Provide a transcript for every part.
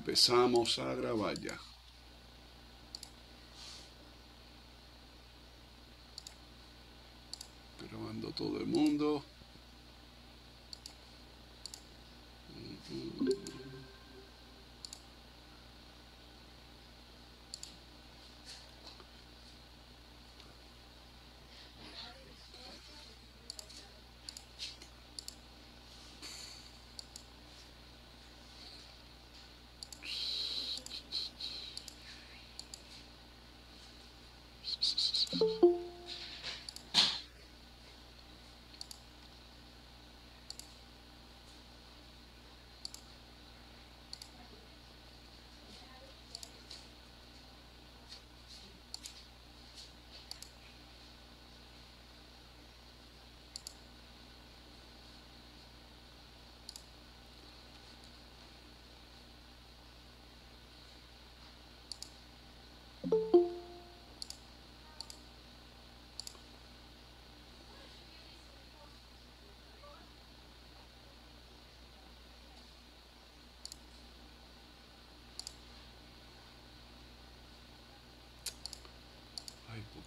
Empezamos a grabar ya. Grabando todo el mundo. Ay, ¿por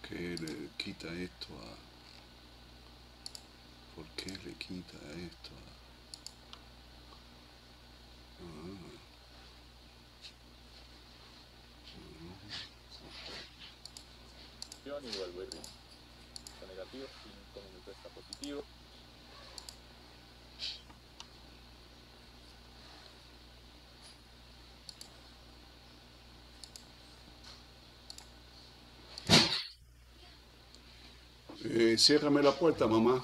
qué le quita esto a... ¿Por qué le quita esto a... Ah. y vuelvo Está negativo, 5 minutos está positivo. Eh, ciérrame la puerta, mamá.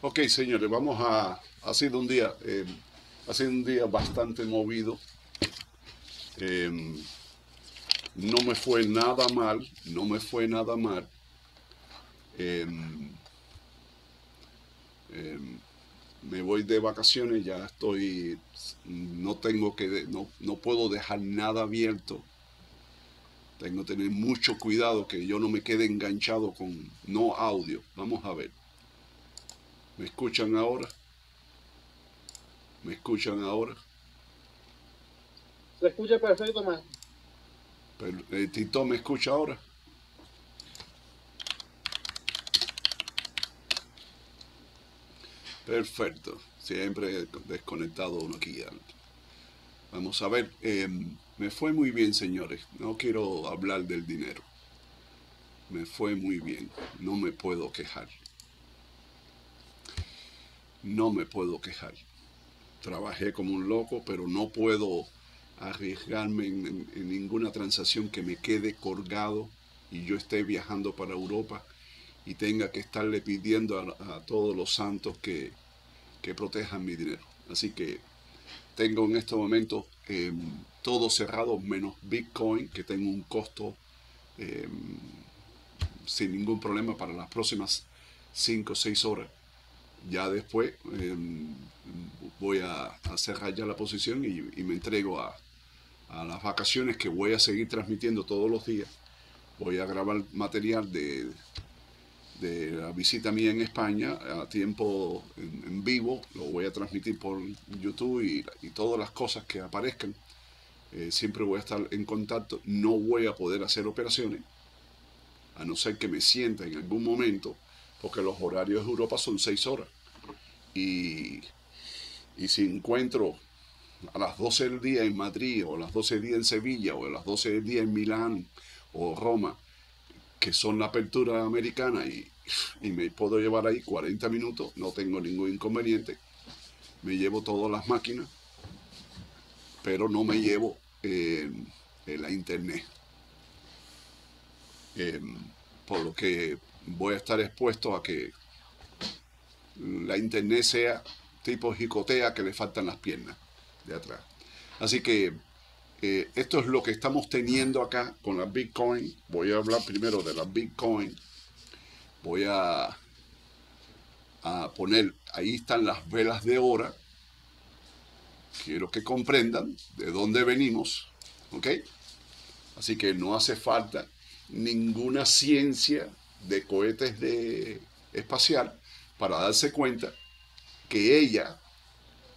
Ok, señores, vamos a... Ha sido un día, eh, ha sido un día bastante movido. Em, no me fue nada mal, no me fue nada mal. Em, em, me voy de vacaciones, ya estoy, no tengo que, no, no puedo dejar nada abierto. Tengo que tener mucho cuidado que yo no me quede enganchado con no audio. Vamos a ver. ¿Me escuchan ahora? ¿Me escuchan ahora? Se escucha perfecto, más. Pero, eh, Tito, ¿me escucha ahora? Perfecto. Siempre desconectado uno aquí. Vamos a ver. em, me fue muy bien, señores. No quiero hablar del dinero. Me fue muy bien. No me puedo quejar. No me puedo quejar. Trabajé como un loco, pero no puedo arriesgarme en, ninguna transacción que me quede colgado y yo esté viajando para Europa y tenga que estarle pidiendo a, a todos los santos que, que protejan mi dinero. Así que tengo en este momento eh, todo cerrado menos Bitcoin, que tengo un costo eh, sin ningún problema para las próximas 5 o 6 horas. Ya después eh, voy a, a cerrar ya la posición y, y me entrego a, a las vacaciones que voy a seguir transmitiendo todos los días. Voy a grabar material de, de la visita mía en España a tiempo en, en vivo. Lo voy a transmitir por YouTube y, y todas las cosas que aparezcan. Eh, siempre voy a estar en contacto. No voy a poder hacer operaciones, a no ser que me sienta en algún momento, porque los horarios de Europa son seis horas. Y, y si encuentro a las 12 del día en Madrid, o a las 12 del día en Sevilla, o a las 12 del día en Milán o Roma, que son la apertura americana, y, y me puedo llevar ahí 40 minutos, no tengo ningún inconveniente. Me llevo todas las máquinas, pero no me llevo eh, eh, la internet. Eh, por lo que voy a estar expuesto a que la internet sea tipo jicotea que le faltan las piernas de atrás. Así que eh, esto es lo que estamos teniendo acá con la Bitcoin. Voy a hablar primero de la Bitcoin. Voy a, a poner, ahí están las velas de hora. Quiero que comprendan de dónde venimos. ¿Ok? Así que no hace falta ninguna ciencia de cohetes de espacial para darse cuenta que ella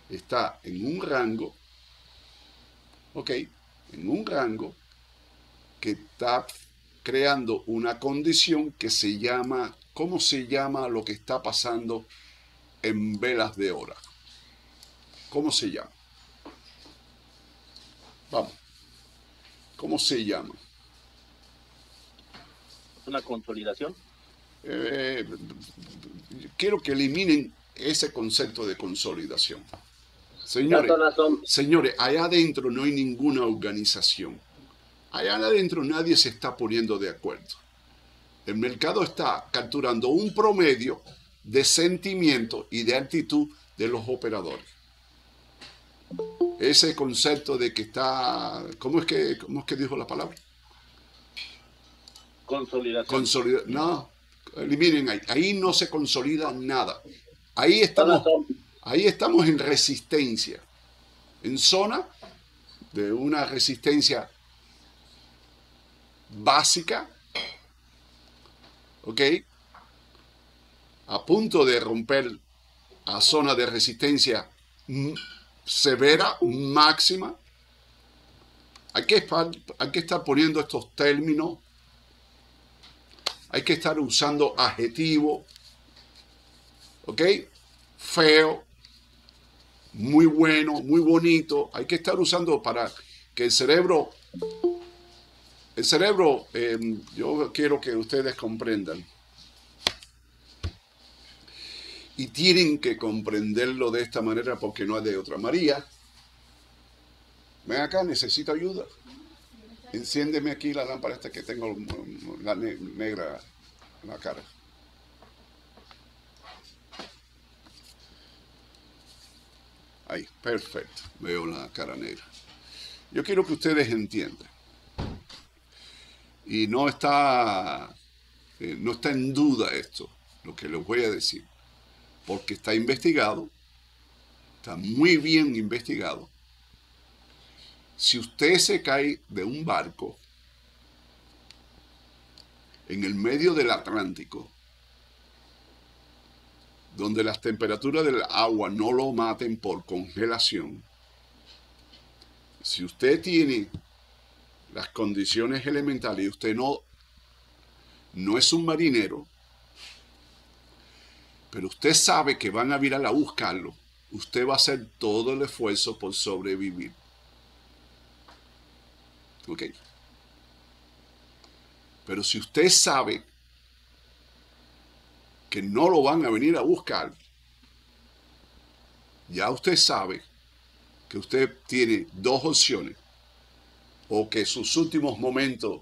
está en un rango, ¿ok? En un rango que está creando una condición que se llama, ¿cómo se llama lo que está pasando en velas de hora? ¿Cómo se llama? Vamos. ¿Cómo se llama? Una consolidación. Eh, quiero que eliminen ese concepto de consolidación. Señores, señores, allá adentro no hay ninguna organización. Allá adentro nadie se está poniendo de acuerdo. El mercado está capturando un promedio de sentimiento y de actitud de los operadores. Ese concepto de que está, ¿cómo es que, cómo es que dijo la palabra? Consolidación. no, eliminen ahí. Ahí no se consolida nada. Ahí estamos, ahí estamos en resistencia, en zona de una resistencia básica, ¿ok? A punto de romper a zona de resistencia severa, máxima. Hay que, hay que estar poniendo estos términos, hay que estar usando adjetivos, ¿ok? Feo, muy bueno, muy bonito. Hay que estar usando para que el cerebro, el cerebro, em, yo quiero que ustedes comprendan. Y tienen que comprenderlo de esta manera porque no hay de otra. María, ven acá, necesito ayuda. Enciéndeme aquí la lámpara esta que tengo la negra en la cara. Ahí, perfecto. Veo la cara negra. Yo quiero que ustedes entiendan. Y no está, eh, no está en duda esto, lo que les voy a decir. Porque está investigado, está muy bien investigado. Si usted se cae de un barco en el medio del Atlántico donde las temperaturas del agua no lo maten por congelación, si usted tiene las condiciones elementales y usted no, no es un marinero, pero usted sabe que van a virar a buscarlo, usted va a hacer todo el esfuerzo por sobrevivir. ¿Ok? Pero si usted sabe que no lo van a venir a buscar, ya usted sabe que usted tiene dos opciones. O que sus últimos momentos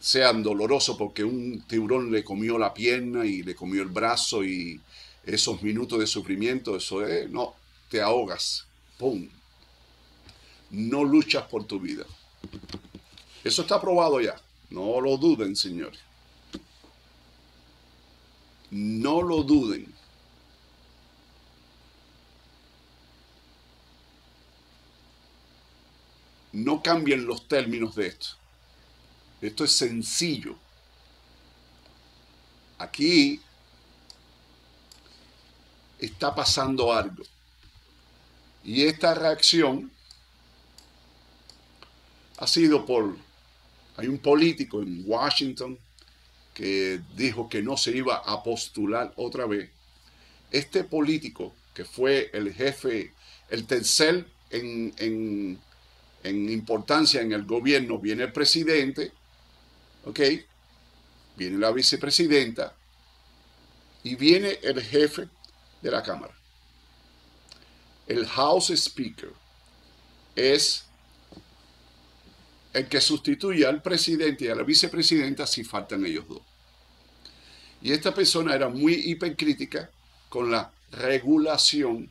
sean dolorosos porque un tiburón le comió la pierna y le comió el brazo y esos minutos de sufrimiento, eso es, no, te ahogas, ¡pum! No luchas por tu vida. Eso está probado ya, no lo duden, señores. No lo duden. No cambien los términos de esto. Esto es sencillo. Aquí está pasando algo. Y esta reacción ha sido por... Hay un político en Washington que dijo que no se iba a postular otra vez, este político que fue el jefe, el tercer en, importancia en el gobierno, viene el presidente, ¿ok? Viene la vicepresidenta y viene el jefe de la Cámara. El House Speaker es el que sustituye al presidente y a la vicepresidenta si faltan ellos dos. Y esta persona era muy hipercrítica con la regulación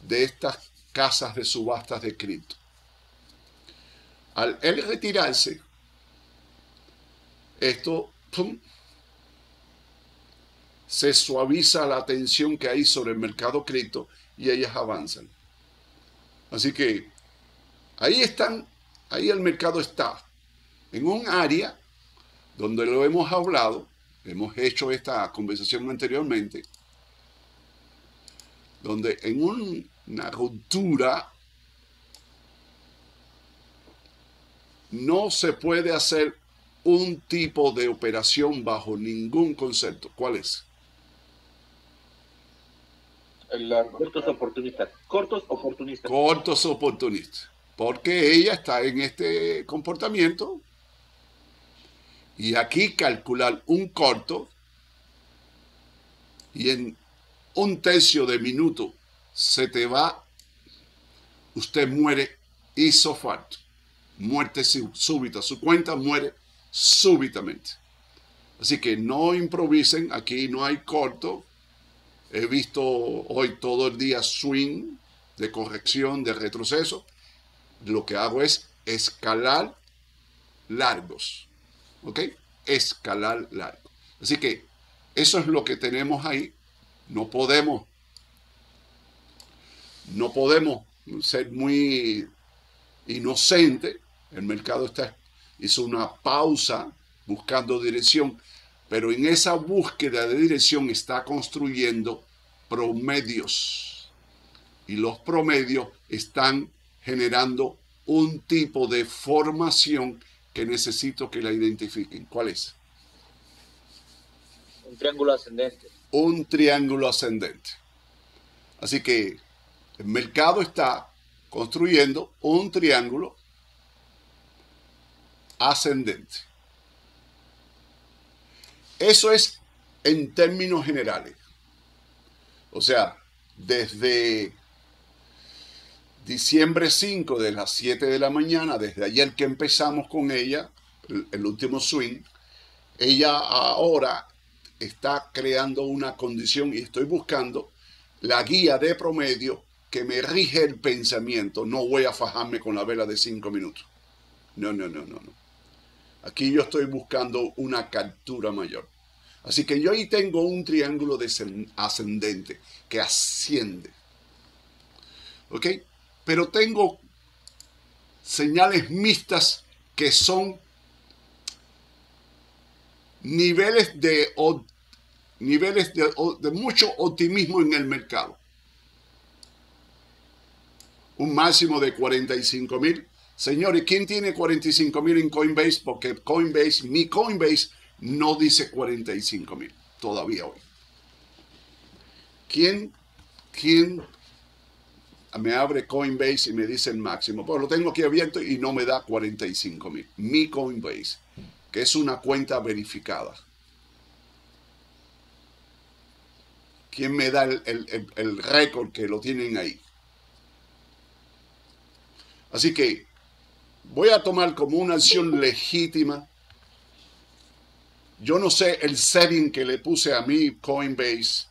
de estas casas de subastas de cripto. Al él retirarse, esto se suaviza la tensión que hay sobre el mercado cripto y ellas avanzan. Así que ahí están, ahí el mercado está en un área donde lo hemos hablado, hemos hecho esta conversación anteriormente, donde en una ruptura no se puede hacer un tipo de operación bajo ningún concepto. ¿Cuál es? cortos oportunistas. Cortos oportunistas. Cortos oportunistas. Porque ella está en este comportamiento y aquí calcular un corto y en un tercio de minuto se te va, usted muere isofacto, muerte súbita, su cuenta muere súbitamente. Así que no improvisen, aquí no hay corto. He visto hoy todo el día swing de corrección, de retroceso. Lo que hago es escalar largos. ¿Ok? Escalar largo. Así que eso es lo que tenemos ahí. No podemos, no podemos ser muy inocente. El mercado está, hizo una pausa buscando dirección, pero en esa búsqueda de dirección está construyendo promedios. Y los promedios están generando un tipo de formación que necesito que la identifiquen. ¿Cuál es? Un triángulo ascendente. Un triángulo ascendente. Así que el mercado está construyendo un triángulo ascendente. Eso es en términos generales. O sea, desde diciembre 5 de las 7 de la mañana, desde ayer que empezamos con ella, el, último swing, ella ahora está creando una condición y estoy buscando la guía de promedio que me rige el pensamiento. No voy a fajarme con la vela de 5 minutos. No, no, no, no, no. Aquí yo estoy buscando una captura mayor. Así que yo ahí tengo un triángulo ascendente que asciende. ¿Ok? pero tengo señales mixtas que son niveles de, niveles de, mucho optimismo en el mercado. Un máximo de 45 mil. Señores, ¿quién tiene 45 mil en Coinbase? Porque Coinbase, mi Coinbase, no dice 45 mil todavía hoy. ¿Quién, quién me abre Coinbase y me dice el máximo. Pues lo tengo aquí abierto y no me da 45 mil. Mi Coinbase, que es una cuenta verificada. ¿Quién me da el, el récord que lo tienen ahí? Así que voy a tomar como una acción legítima. Yo no sé el setting que le puse a mi Coinbase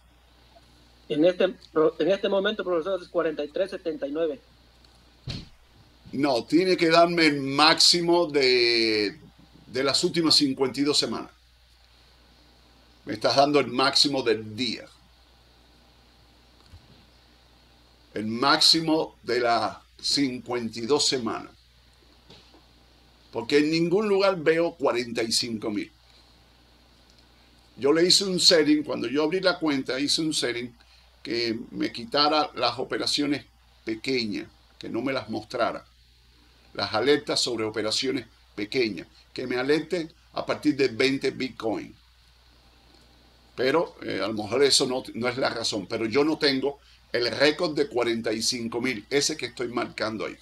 en este, en este momento, profesor, es 43.79. No, tiene que darme el máximo de, de las últimas 52 semanas. Me estás dando el máximo del día. El máximo de las 52 semanas. Porque en ningún lugar veo 45 mil. Yo le hice un setting, cuando yo abrí la cuenta, hice un setting que me quitara las operaciones pequeñas, que no me las mostrara. Las alertas sobre operaciones pequeñas, que me alerte a partir de 20 Bitcoin. Pero eh, a lo mejor eso no, no, es la razón, pero yo no tengo el récord de 45 mil, ese que estoy marcando ahí.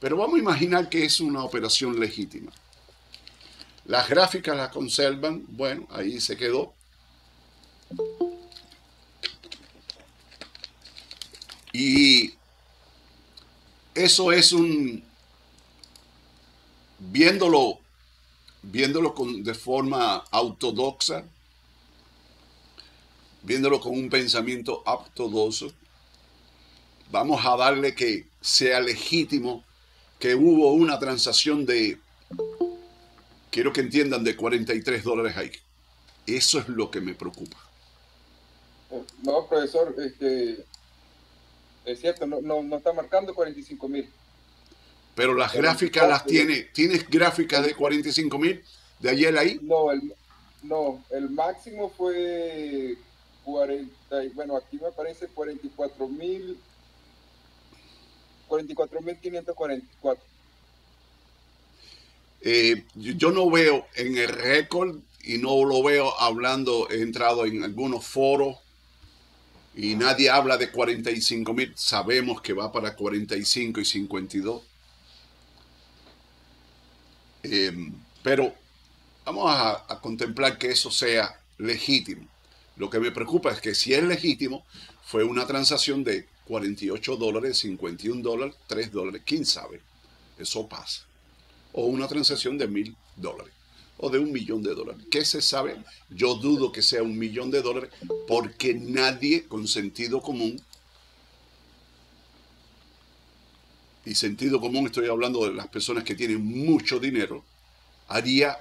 Pero vamos a imaginar que es una operación legítima. Las gráficas las conservan, bueno, ahí se quedó. Y eso es un, viéndolo, viéndolo con, de forma autodoxa, viéndolo con un pensamiento ortodoxo, vamos a darle que sea legítimo que hubo una transacción de, quiero que entiendan, de 43 dólares ahí. Eso es lo que me preocupa. No, profesor, este, es cierto, no, no, está marcando 45 mil. Pero las gráficas las tiene. ¿Tienes gráficas de 45 mil de ayer ahí? No, el, no, el máximo fue eh, bueno, aquí me aparece 44 mil, 44 mil 544. Eh, yo no veo en el récord y no lo veo hablando, he entrado en algunos foros y nadie habla de 45 mil, sabemos que va para 45 y 52. Eh, pero vamos a contemplar que eso sea legítimo. Lo que me preocupa es que si es legítimo, fue una transacción de 48 dólares, 51 dólares, 3 dólares, quién sabe. Eso pasa. O una transacción de mil dólares o de un millón de dólares. ¿Qué se sabe? Yo dudo que sea un millón de dólares porque nadie con sentido común, y sentido común estoy hablando de las personas que tienen mucho dinero, haría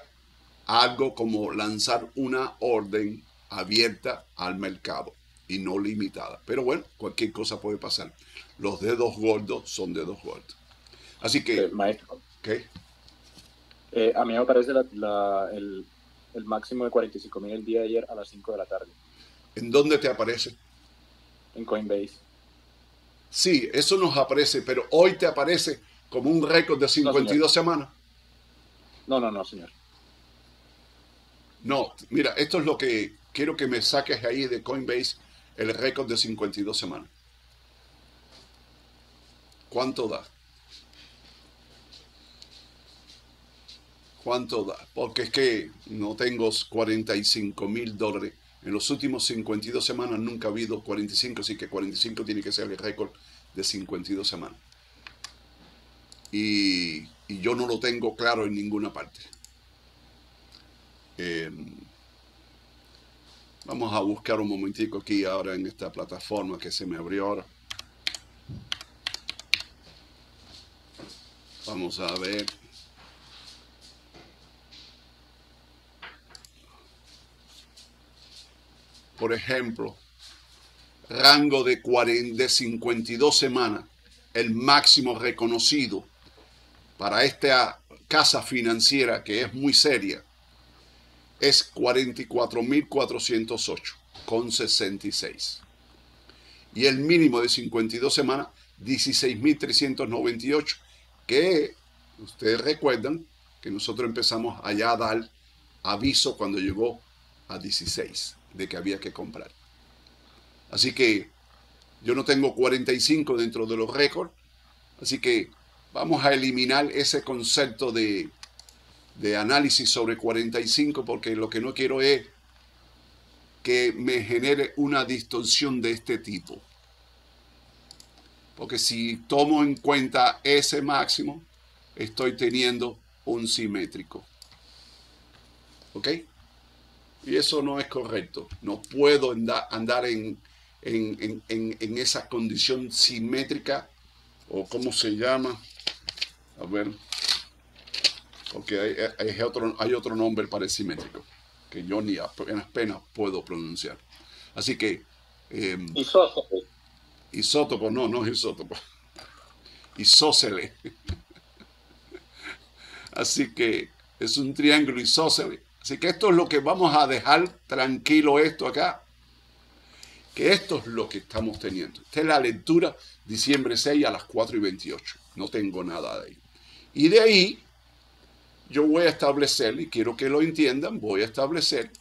algo como lanzar una orden abierta al mercado y no limitada. Pero bueno, cualquier cosa puede pasar. Los dedos gordos son dedos gordos. Así Eh, que, maestro, ¿qué? eh, a mí me parece la- la- el, el máximo de 45 mil el día de ayer a las 5 de la tarde ¿En dónde te aparece? en Coinbase. Sí, eso nos aparece, pero hoy te aparece como un récord de 52 semanas. No, no, no, señor. No, mira, esto es lo que quiero que me saques ahí de Coinbase, el récord de 52 semanas. ¿Cuánto da? ¿Cuánto da? Porque es que no tengo 45 mil dólares. En los últimos 52 semanas nunca ha habido 45, así que 45 tiene que ser el récord de 52 semanas. Y, y yo no lo tengo claro en ninguna parte. Eh, vamos a buscar un momentico aquí ahora en esta plataforma que se me abrió ahora. Vamos a ver. Por ejemplo, rango de, 40, de 52 semanas, el máximo reconocido para esta casa financiera que es muy seria, es 44.408 con 66. Y el mínimo de 52 semanas, 16.398, que ustedes recuerdan que nosotros empezamos allá a dar aviso cuando llegó a 16 de que había que comprar. Así que yo no tengo 45 dentro de los récords, así que vamos a eliminar ese concepto de, de análisis sobre 45 porque lo que no quiero es que me genere una distorsión de este tipo. Porque si tomo en cuenta ese máximo, estoy teniendo un simétrico. ¿Ok? Y eso no es correcto. No puedo anda- andar en, en, en- en- en esa condición simétrica, o cómo se llama. A ver. Porque hay, hay otro, hay otro nombre para el simétrico, que yo ni apenas, apenas puedo pronunciar. Así que, em, Isósceles. isótopo, no, no es isótopo. Isósceles. Así que es un triángulo isósceles. Así que esto es lo que vamos a dejar tranquilo esto acá. Que esto es lo que estamos teniendo. Esta es la lectura diciembre 6 a las 4 y 28. No tengo nada de ahí. Y de ahí yo voy a establecer, y quiero que lo entiendan, voy a establecer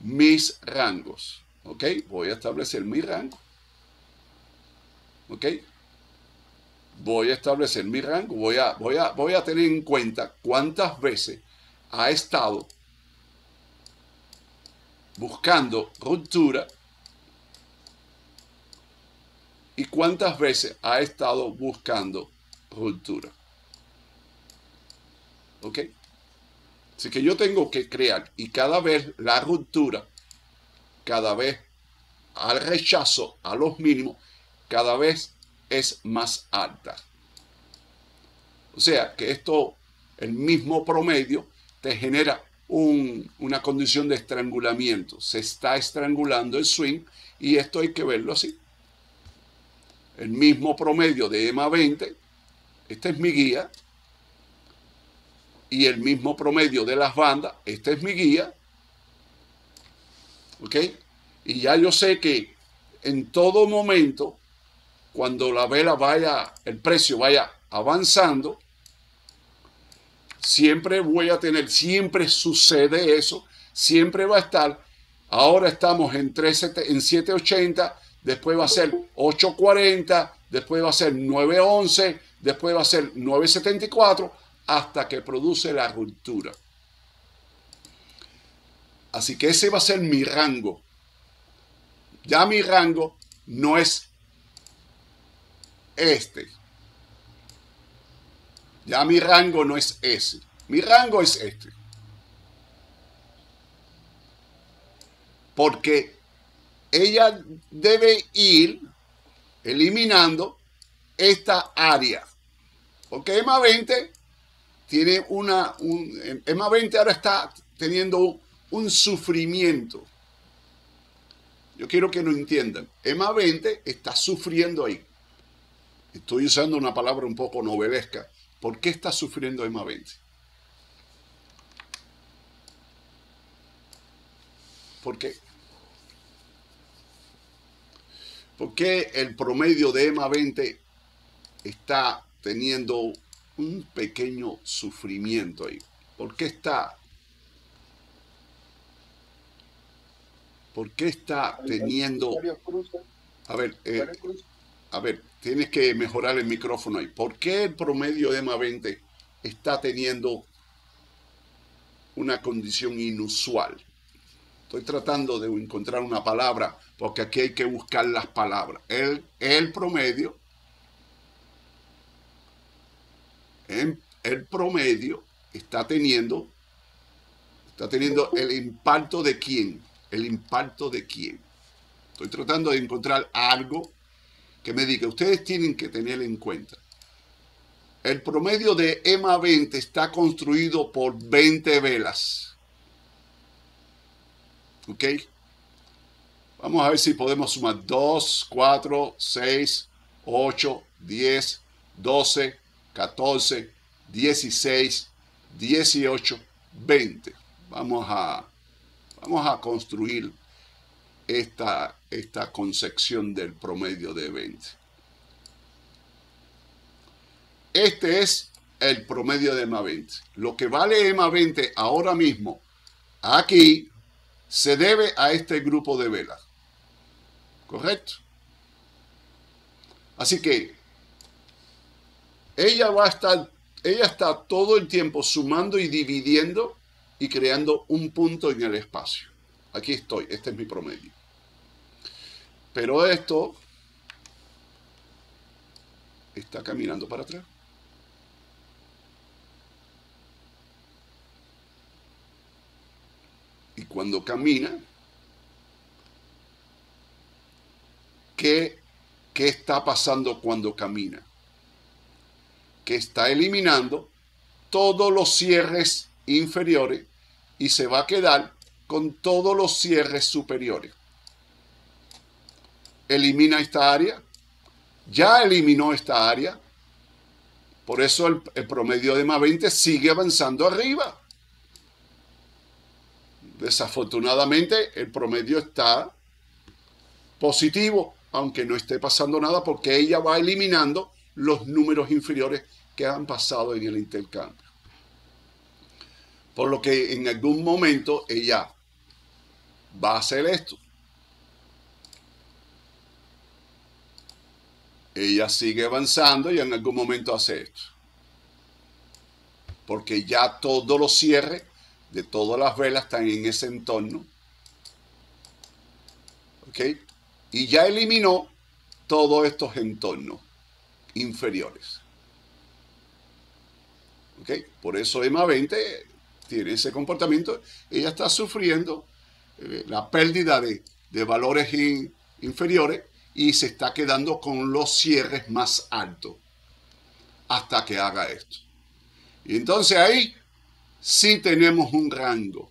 mis rangos. ¿Ok? Voy a establecer mi rango. ¿Ok? Voy a establecer mi rango. Voy a, voy a, voy a tener en cuenta cuántas veces ha estado buscando ruptura y cuántas veces ha estado buscando ruptura. ¿Ok? Así que yo tengo que crear y cada vez la ruptura, cada vez al rechazo, a los mínimos, cada vez es más alta. O sea que esto, el mismo promedio, te genera un- una condición de estrangulamiento. Se está estrangulando el swing y esto hay que verlo así. El mismo promedio de EMA 20, esta es mi guía, y el mismo promedio de las bandas, esta es mi guía, ¿ok? Y ya yo sé que en todo momento, cuando la vela vaya, el precio vaya avanzando, siempre voy a tener, siempre sucede eso, siempre va a estar. Ahora estamos en, 3, en 780, después va a ser 840, después va a ser 911, después va a ser 974, hasta que produce la ruptura. Así que ese va a ser mi rango. Ya mi rango no es este. Ya mi rango no es ese. Mi rango es este. Porque ella debe ir eliminando esta área. Porque EMA 20 tiene una... Un, EMA 20 ahora está teniendo un sufrimiento. Yo quiero que lo entiendan. EMA 20 está sufriendo ahí. Estoy usando una palabra un poco novelesca. ¿Por qué está sufriendo EMA 20? ¿Por qué? ¿Por qué el promedio de EMA 20 está teniendo un pequeño sufrimiento ahí? ¿Por qué está? ¿Por qué está teniendo... A ver, eh, a ver, tienes que mejorar el micrófono ahí. ¿Por qué el promedio de EMA 20 está teniendo una condición inusual? Estoy tratando de encontrar una palabra porque aquí hay que buscar las palabras. El, el promedio, el promedio está teniendo, está teniendo el impacto de quién, el impacto de quién. Estoy tratando de encontrar algo que me diga, ustedes tienen que tener en cuenta. El promedio de EMA 20 está construido por 20 velas. ¿Ok? Vamos a ver si podemos sumar 2, 4, 6, 8, 10, 12, 14, 16, 18, 20. Vamos a, vamos a construir esta, esta concepción del promedio de 20. Este es el promedio de EMA 20. Lo que vale EMA 20 ahora mismo aquí se debe a este grupo de velas. ¿Correcto? Así que ella va a estar, ella está todo el tiempo sumando y dividiendo y creando un punto en el espacio. Aquí estoy, este es mi promedio. Pero esto está caminando para atrás. Y cuando camina, ¿qué, ¿qué está pasando cuando camina? Que está eliminando todos los cierres inferiores y se va a quedar con todos los cierres superiores elimina esta área. Ya eliminó esta área. Por eso el, promedio de más 20 sigue avanzando arriba. Desafortunadamente el promedio está positivo, aunque no esté pasando nada porque ella va eliminando los números inferiores que han pasado en el intercambio. Por lo que en algún momento ella va a hacer esto. ella sigue avanzando y en algún momento hace esto. Porque ya todos los cierres de todas las velas están en ese entorno. ¿Ok? Y ya eliminó todos estos entornos inferiores. Por eso EMA 20 tiene ese comportamiento. Ella está sufriendo eh, la pérdida de, valores inferiores y se está quedando con los cierres más altos hasta que haga esto. Y entonces ahí sí tenemos un rango,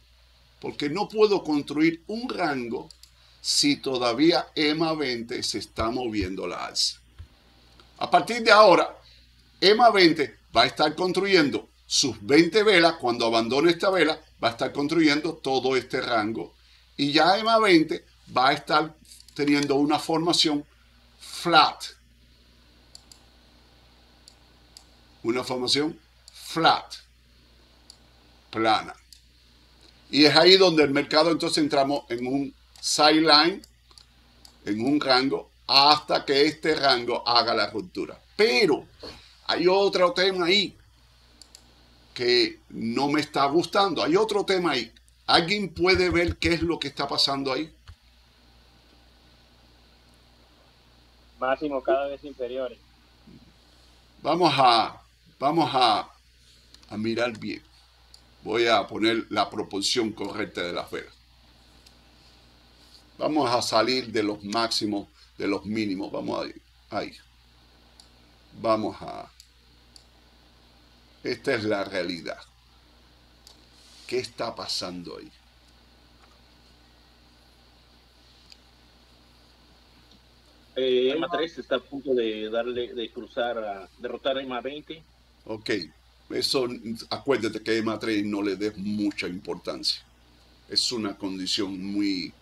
porque no puedo construir un rango si todavía EMA 20 se está moviendo la alza. A partir de ahora, EMA 20 va a estar construyendo sus 20 velas, cuando abandone esta vela, va a estar construyendo todo este rango. Y ya EMA 20 va a estar teniendo una formación flat. Una formación flat, plana. Y es ahí donde el mercado entonces entramos en un sideline, en un rango, hasta que este rango haga la ruptura. Pero hay otro tema ahí que no me está gustando. Hay otro tema ahí. ¿Alguien puede ver qué es lo que está pasando ahí? Máximo cada vez inferiores. Vamos a, vamos a, a mirar bien. Voy a poner la proporción correcta de las velas. Vamos a salir de los máximos, de los mínimos. Vamos ahí. ahí. Vamos a... Esta es la realidad. ¿Qué está pasando ahí? Eh, EMA 3 está a punto de darle, de cruzar, a derrotar a EMA 20. Ok, eso, acuérdate que EMA 3 no le des mucha importancia. Es una condición muy,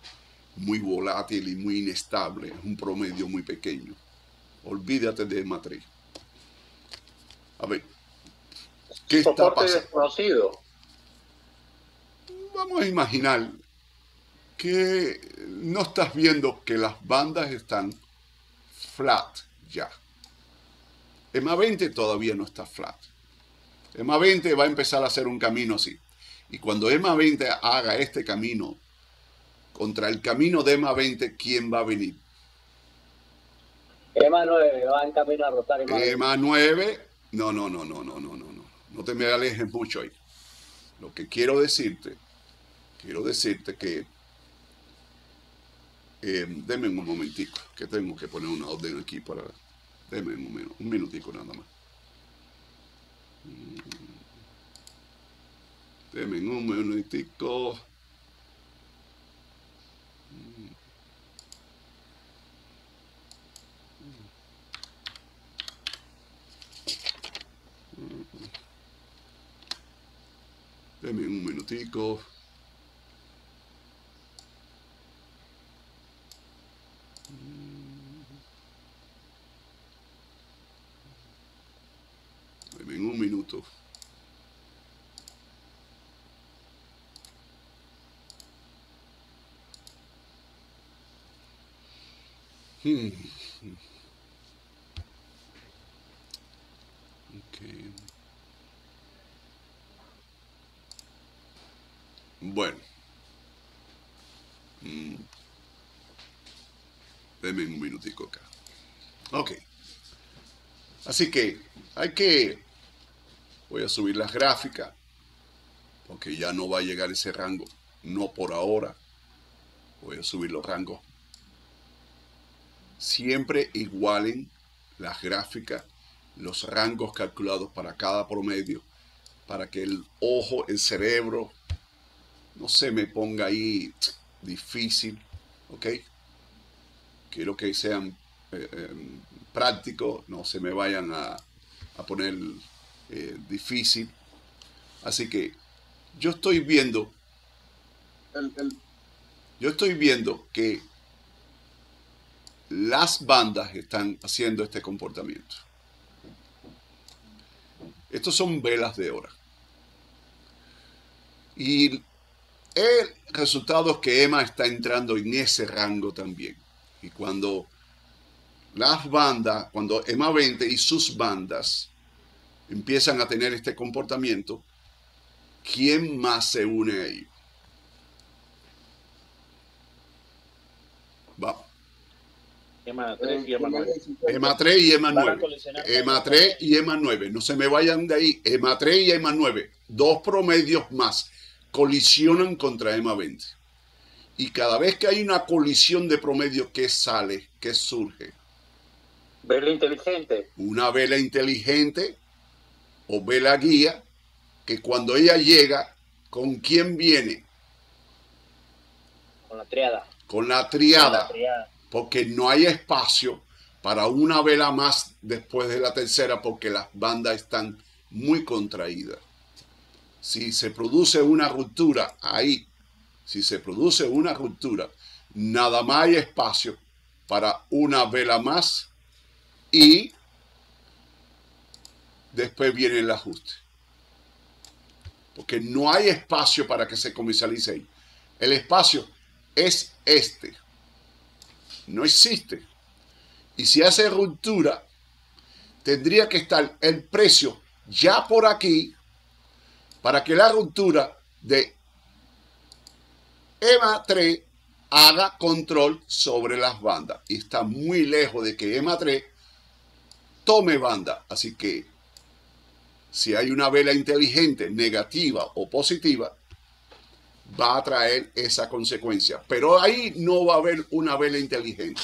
muy volátil y muy inestable, es un promedio muy pequeño. Olvídate de 3. A ver, ¿qué está pasando? desconocido. Vamos a imaginar que no estás viendo que las bandas están flat ya. EMA 20 todavía no está flat. EMA 20 va a empezar a hacer un camino así. Y cuando EMA 20 haga este camino, contra el camino de EMA 20, ¿quién va a venir? EMA 9 va en camino a rotar EMA 20. EMA 9, no, no, no, no, no, no, no, no. No te me alejes mucho ahí. Lo que quiero decirte, quiero decirte que eh, deme un momentico, que tengo que poner una orden aquí para... Deme un, minu- un minutico nada más. Mm. Deme un minutico. Deme un minutico. Deme un minuto. Hmm. Okay. Bueno. Mm. Deme un minutico acá. Ok. Así que hay que... Voy a subir las gráficas. Porque ya no va a llegar ese rango. No por ahora. Voy a subir los rangos. Siempre igualen las gráficas, los rangos calculados para cada promedio. Para que el ojo, el cerebro, no se me ponga ahí difícil, ¿ok? Quiero que sean eh, eh, prácticos, no se me vayan a, a poner eh, difícil. Así que yo estoy viendo, El, el, yo estoy viendo que las bandas están haciendo este comportamiento. Estos son velas de hora. Y el resultado es que Emma está entrando en ese rango también. Y cuando las bandas, cuando Emma 20 y sus bandas empiezan a tener este comportamiento, ¿quién más se une a ellos? Vamos. EMA 3 y EMA 9. EMA 3 y EMA Van a 9. colisionar. EMA 3 y EMA 9. No se me vayan de ahí. EMA 3 y EMA 9. Dos promedios más colisionan contra EMA 20. Y cada vez que hay una colisión de promedio, ¿qué sale? ¿Qué surge? Vela inteligente. Una vela inteligente o vela guía que cuando ella llega, ¿con quién viene? Con la triada. Con la Con triada. la triada. Porque no hay espacio para una vela más después de la tercera porque las bandas están muy contraídas. Si se produce una ruptura ahí, si se produce una ruptura, nada más hay espacio para una vela más y después viene el ajuste. Porque no hay espacio para que se comercialice ahí. El espacio es este. No existe. Y si hace ruptura, tendría que estar el precio ya por aquí para que la ruptura de EMA 3 haga control sobre las bandas. Y está muy lejos de que EMA 3 tome banda. Así que si hay una vela inteligente, negativa o positiva, va a traer esa consecuencia. Pero ahí no va a haber una vela inteligente.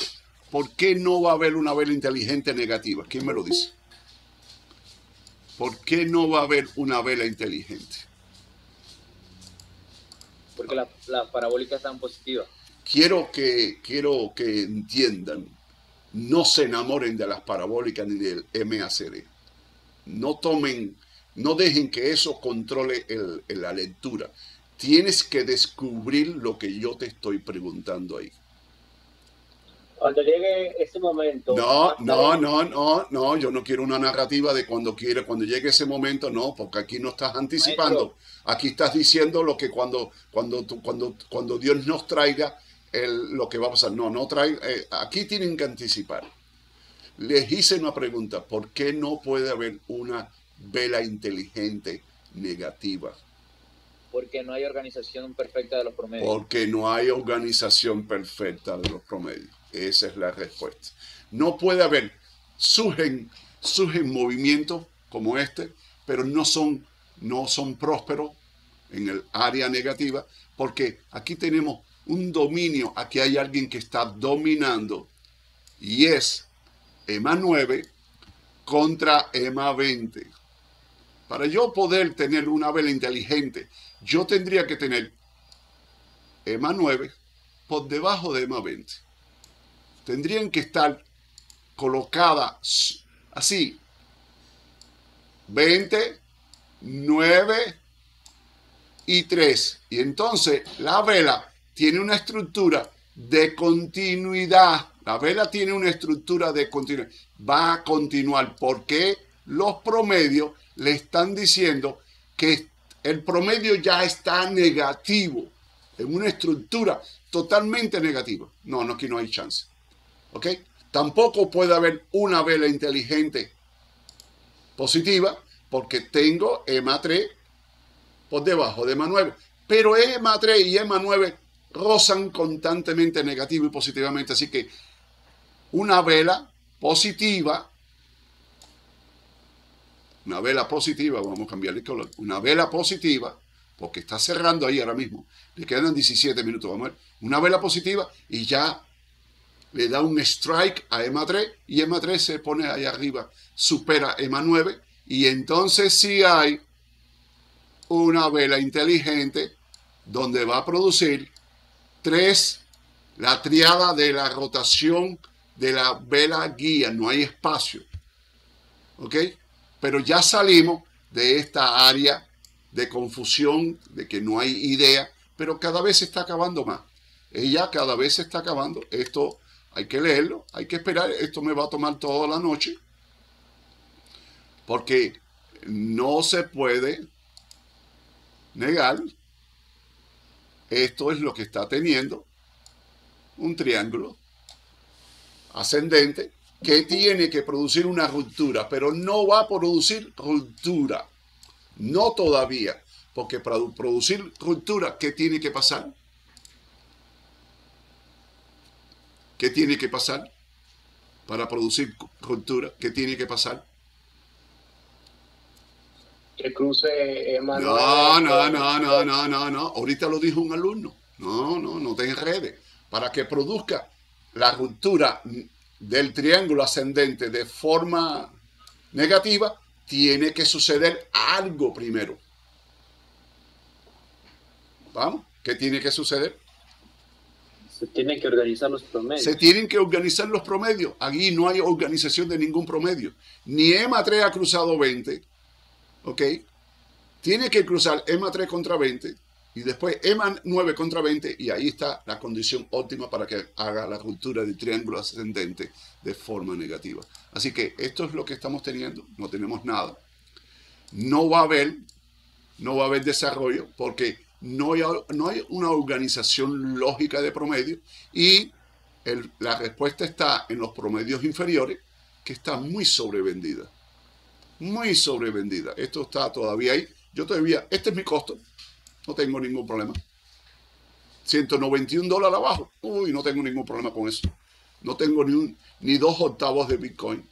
¿Por qué no va a haber una vela inteligente negativa? ¿Quién me lo dice? ¿Por qué no va a haber una vela inteligente? Porque la, la parabólica es tan positiva. Quiero que, quiero que entiendan, no se enamoren de las parabólicas ni del MACD. No tomen, no dejen que eso controle el- la lectura. Tienes que descubrir lo que yo te estoy preguntando ahí. Cuando llegue ese momento. No, no, no, no, no, yo no quiero una narrativa de cuando quiere, cuando llegue ese momento, no, porque aquí no estás anticipando. Aquí estás diciendo lo que cuando, cuando, tú- cuando, cuando Dios nos traiga el- lo que va a pasar. No, no trae, eh, aquí tienen que anticipar. Les hice una pregunta, ¿por qué no puede haber una vela inteligente negativa? Porque no hay organización perfecta de los promedios. Porque no hay organización perfecta de los promedios. Esa es la respuesta. No puede haber, surgen, surgen movimientos como este, pero no son, no son prósperos en el área negativa, porque aquí tenemos un dominio, aquí hay alguien que está dominando, y es EMA 9 contra EMA 20. Para yo poder tener una vela inteligente, yo tendría que tener EMA 9 por debajo de EMA 20. Tendrían que estar colocadas así. 20, 9 y 3. Y entonces la vela tiene una estructura de continuidad. La vela tiene una estructura de continuidad. Va a continuar porque los promedios le están diciendo que el promedio ya está negativo, en una estructura totalmente negativa. No, no, aquí no hay chance. ¿Ok? Tampoco puede haber una vela inteligente positiva porque tengo EMA 3 por debajo de EMA 9. Pero EMA 3 y EMA 9 rozan constantemente negativo y positivamente. Así que una vela positiva, una vela positiva, vamos a cambiarle el color, una vela positiva, porque está cerrando ahí ahora mismo, le quedan 17 minutos, vamos a ver, una vela positiva y ya le da un strike a EMA 3 y EMA 3 se pone ahí arriba, supera EMA 9 y entonces sí hay una vela inteligente donde va a producir tres, la triada de la rotación de la vela guía, no hay espacio. ¿Ok? Pero ya salimos de esta área de confusión, de que no hay idea, pero cada vez se está acabando más. Ella cada vez se está acabando. Esto hay que leerlo, hay que esperar. Esto me va a tomar toda la noche. Porque no se puede negar. Esto es lo que está teniendo un triángulo ascendente que tiene que producir una ruptura, pero no va a producir ruptura. No todavía. Porque para producir ruptura, ¿qué tiene que pasar? ¿Qué tiene que pasar? Para producir ruptura, ¿qué tiene que pasar? Que cruce Emma No, no, no, no, no, no, no. Ahorita lo dijo un alumno. No, no, no te enredes. Para que produzca la ruptura del triángulo ascendente de forma negativa, tiene que suceder algo primero. ¿Vamos? ¿Qué tiene que suceder? Se tienen que organizar los promedios. Se tienen que organizar los promedios. Aquí no hay organización de ningún promedio. Ni EMA 3 ha cruzado 20. ¿Ok? Tiene que cruzar EMA 3 contra 20 Y después EMA 9 contra 20 y ahí está la condición óptima para que haga la ruptura del triángulo ascendente de forma negativa. Así que esto es lo que estamos teniendo, no tenemos nada. No va a haber, no va a haber desarrollo porque no hay, no hay una organización lógica de promedio y la respuesta está en los promedios inferiores que está muy sobrevendida. Muy sobrevendida. Esto está todavía ahí. Yo todavía, este es mi costo. No tengo ningún problema. 191 dólares abajo. Uy, no tengo ningún problema con eso. No tengo ni, un, ni dos octavos de Bitcoin.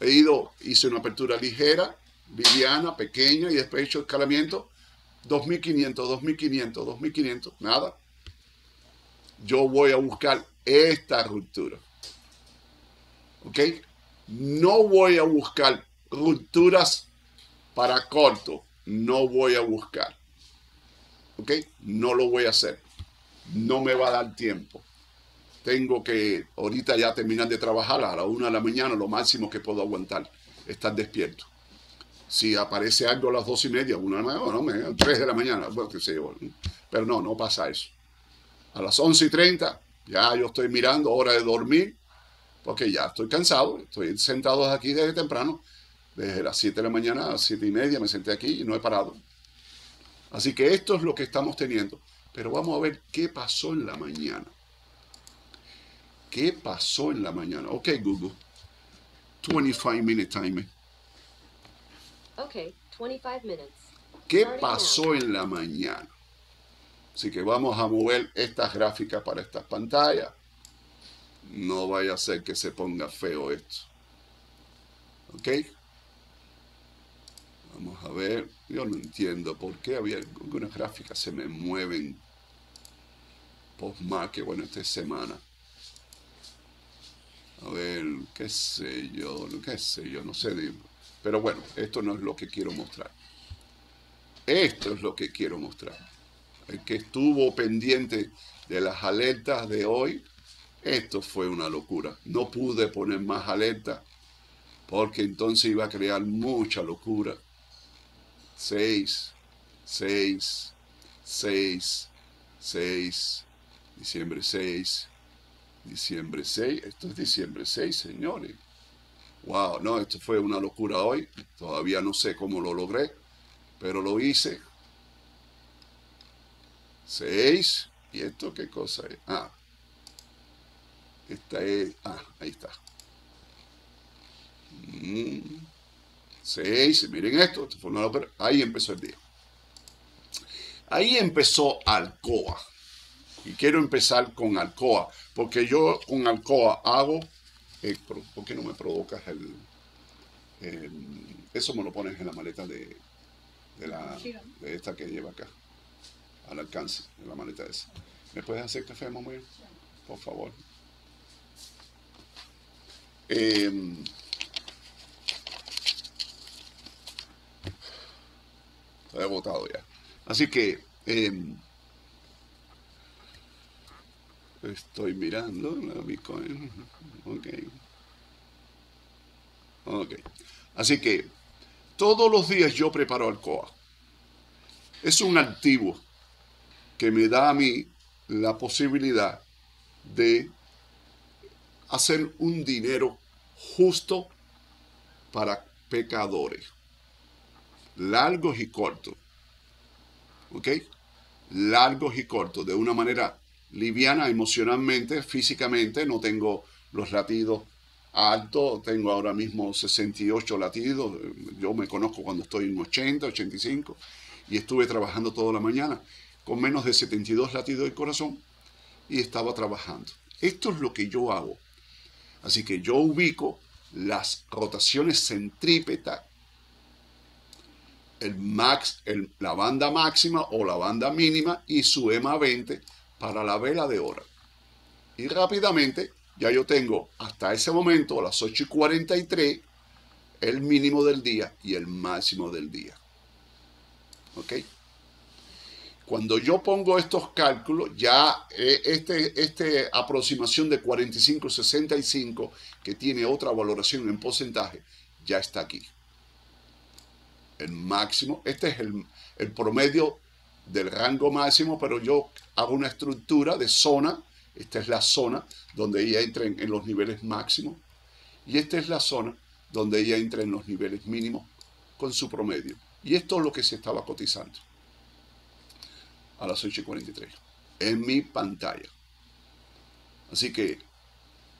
He ido, hice una apertura ligera, liviana, pequeña y después he hecho escalamiento. 2.500, 2.500, 2.500. Nada. Yo voy a buscar esta ruptura. ¿Ok? No voy a buscar rupturas para corto. No voy a buscar. ¿Ok? No lo voy a hacer. No me va a dar tiempo. Tengo que ahorita ya terminar de trabajar a la una de la mañana, lo máximo que puedo aguantar, estar despierto. Si aparece algo a las dos y media, una no, me- tres de la mañana, bueno, qué sé yo. Pero no, no pasa eso. A las once y treinta, ya yo estoy mirando, hora de dormir, porque ya estoy cansado, estoy sentado aquí desde temprano, desde las 7 de la mañana a las 7 y media me senté aquí y no he parado. Así que esto es lo que estamos teniendo. Pero vamos a ver qué pasó en la mañana. ¿Qué pasó en la mañana? Ok, Google. 25 minute timer. Okay, 25 minutes. ¿Qué pasó en la mañana? Así que vamos a mover estas gráficas para estas pantallas. No vaya a ser que se ponga feo esto. ¿Ok? Vamos a ver. Yo no entiendo por qué había algunas gráficas se me mueven post-market. Bueno, esta es semana. A ver, qué sé yo, qué sé yo, no sé. Pero bueno, esto no es lo que quiero mostrar. Esto es lo que quiero mostrar. El que estuvo pendiente de las alertas de hoy, esto fue una locura. No pude poner más alerta porque entonces iba a crear mucha locura. 6, 6, 6, 6, diciembre 6, diciembre 6, esto es diciembre 6, señores. Wow, no, esto fue una locura hoy. Todavía no sé cómo lo logré, pero lo hice. 6, ¿y esto qué cosa es? Ah, esta es, ah, ahí está. 6, miren esto, esto fue una locura. ahí empezó el día. Ahí empezó Alcoa. Y quiero empezar con Alcoa, porque yo con Alcoa hago, eh, ¿por qué no me provocas el, el- eso me lo pones en la maleta de, de la, de esta que lleva acá, al alcance, de la maleta esa. ¿Me puedes hacer café, mamá? Por favor. Em, Estoy agotado ya. Así que em, estoy mirando la Bitcoin. Ok. Ok. Así que todos los días yo preparo Alcoa. Es un activo que me da a mí la posibilidad de hacer un dinero justo para pecadores largos y cortos. ¿Ok? Largos y cortos, de una manera liviana emocionalmente, físicamente. No tengo los latidos altos, tengo ahora mismo 68 latidos. Yo me conozco cuando estoy en 80, 85 y estuve trabajando toda la mañana con menos de 72 latidos del corazón y estaba trabajando. Esto es lo que yo hago. Así que yo ubico las rotaciones centrípetas el max, la banda máxima o la banda mínima y su EMA 20 para la vela de hora. Y rápidamente, ya yo tengo hasta ese momento, a las 8 y 43, el mínimo del día y el máximo del día. ¿Ok? Cuando yo pongo estos cálculos, ya eh, este, este aproximación de 45-65, que tiene otra valoración en porcentaje, ya está aquí el máximo, este es el, el promedio del rango máximo, pero yo hago una estructura de zona. Esta es la zona donde ella entra en, los niveles máximos. Y esta es la zona donde ella entra en los niveles mínimos con su promedio. Y esto es lo que se estaba cotizando a las 8.43 en mi pantalla. Así que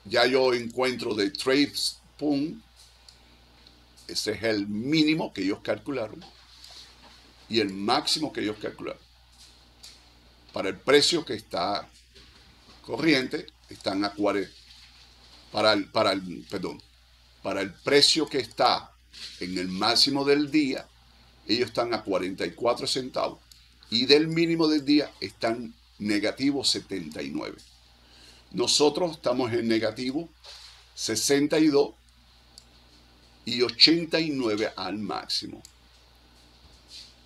ya yo encuentro de trades pum, ese es el mínimo que ellos calcularon y el máximo que ellos calcularon. Para el precio que está corriente, están a 40. Para el, para el, perdón, para el precio que está en el máximo del día, ellos están a 44 centavos y del mínimo del día están negativo 79. Nosotros estamos en negativo 62 y 89 al máximo.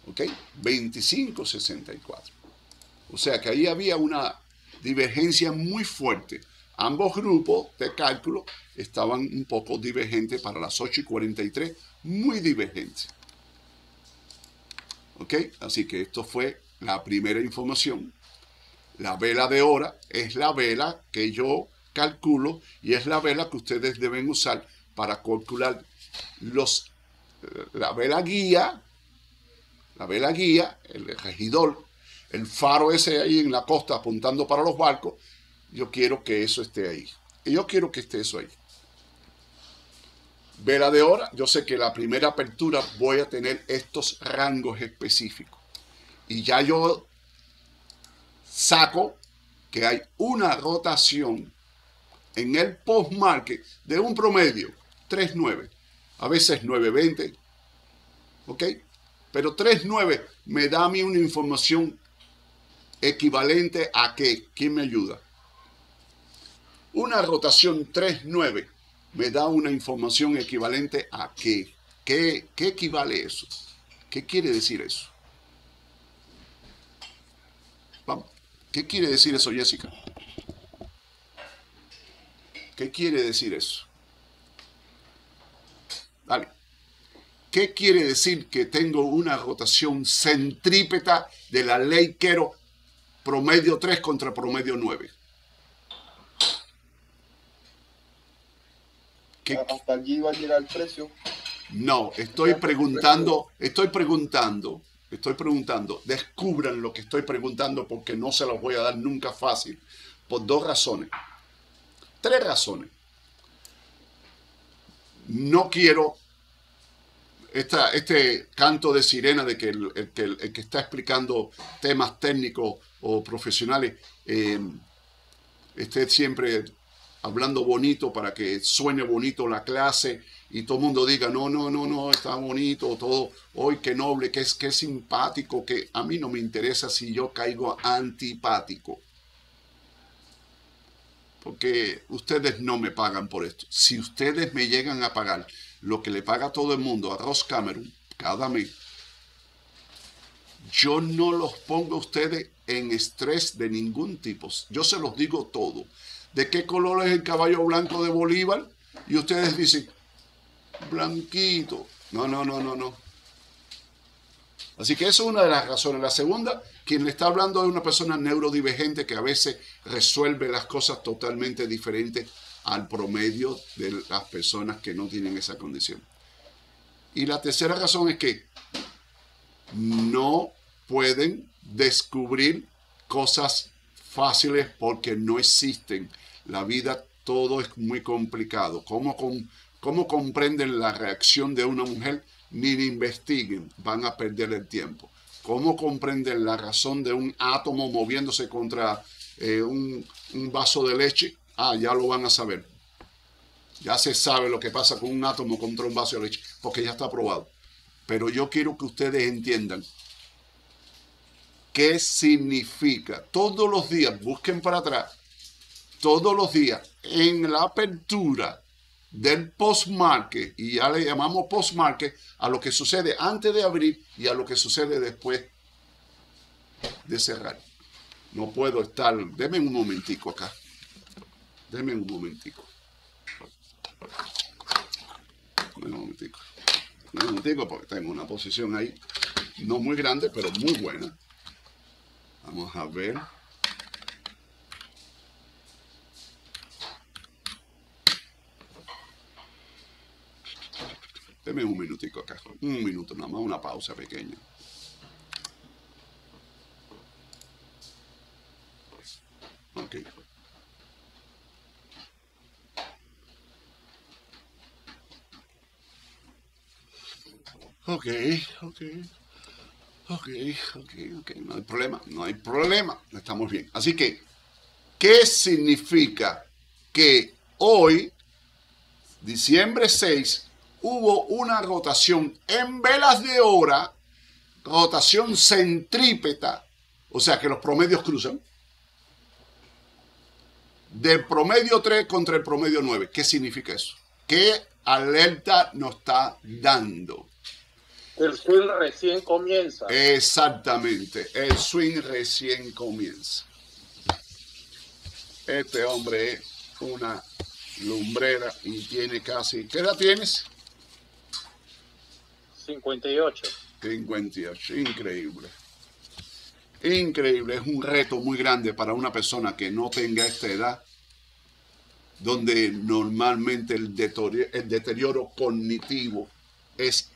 ¿Ok? 25, 64. O sea que ahí había una divergencia muy fuerte. Ambos grupos de cálculo estaban un poco divergentes para las 8 y 43, muy divergentes. ¿Ok? Así que esto fue la primera información. La vela de hora es la vela que yo calculo y es la vela que ustedes deben usar para calcular los, la vela guía, la vela guía, el regidor, el faro ese ahí en la costa apuntando para los barcos. Yo quiero que eso esté ahí. Y yo quiero que esté eso ahí. Vela de hora, yo sé que la primera apertura voy a tener estos rangos específicos. Y ya yo saco que hay una rotación en el post-market de un promedio 3.9, a veces 9.20, ¿ok? Pero 3.9 me da a mí una información equivalente a que, ¿quién me ayuda? Una rotación 3.9 me da una información equivalente a qué. ¿Qué, qué equivale eso? ¿Qué quiere decir eso? ¿Qué quiere decir eso, Jessica? ¿Qué quiere decir eso? Dale. ¿Qué quiere decir que tengo una rotación centrípeta de la ley Quero promedio 3 contra promedio 9? ¿Qué- Hasta allí va a llegar el precio. No, estoy preguntando, estoy preguntando, estoy preguntando. Descubran lo que estoy preguntando porque no se los voy a dar nunca fácil. Por dos razones. Tres razones. No quiero esta, este canto de sirena de que el, que está explicando temas técnicos o profesionales eh, esté siempre hablando bonito para que suene bonito la clase y todo el mundo diga, no, no, no, no, está bonito, todo, hoy qué noble, qué, qué simpático, que a mí no me interesa si yo caigo antipático. Porque ustedes no me pagan por esto. Si ustedes me llegan a pagar lo que le paga todo el mundo a Ross Cameron cada mes, yo no los pongo a ustedes en estrés de ningún tipo. Yo se los digo todo. ¿De qué color es el caballo blanco de Bolívar? Y ustedes dicen, blanquito. No, no, no, no, no. Así que eso es una de las razones. La segunda, quien le está hablando es una persona neurodivergente que a veces resuelve las cosas totalmente diferentes al promedio de las personas que no tienen esa condición. Y la tercera razón es que no pueden descubrir cosas fáciles porque no existen. La vida todo es muy complicado. ¿Cómo, cómo comprenden la reacción de una mujer? Ni investiguen, van a perder el tiempo. ¿Cómo comprenden la razón de un átomo moviéndose contra eh, un, un vaso de leche? Ah, ya lo van a saber. Ya se sabe lo que pasa con un átomo contra un vaso de leche, porque ya está probado. Pero yo quiero que ustedes entiendan qué significa. Todos los días, busquen para atrás, todos los días en la apertura del post-market, y ya le llamamos post-market a lo que sucede antes de abrir y a lo que sucede después de cerrar. No puedo estar, denme un momentico acá. Denme un momentico. Un momentico. Un momentico porque tengo una posición ahí, no muy grande, pero muy buena. Vamos a ver. Deme un minutico acá. Un minuto nada más, una pausa pequeña. Ok. Ok, ok. Ok, ok, ok. No hay problema, no hay problema. Estamos bien. Así que, ¿qué significa que hoy, diciembre 6, hubo una rotación en velas de hora, rotación centrípeta, o sea que los promedios cruzan, del promedio 3 contra el promedio 9. ¿Qué significa eso? ¿Qué alerta nos está dando? El swing recién comienza. Exactamente, el swing recién comienza. Este hombre es una lumbrera y tiene casi, ¿qué edad tienes? 58. 58, increíble. Increíble, es un reto muy grande para una persona que no tenga esta edad, donde normalmente el deterioro, el deterioro cognitivo es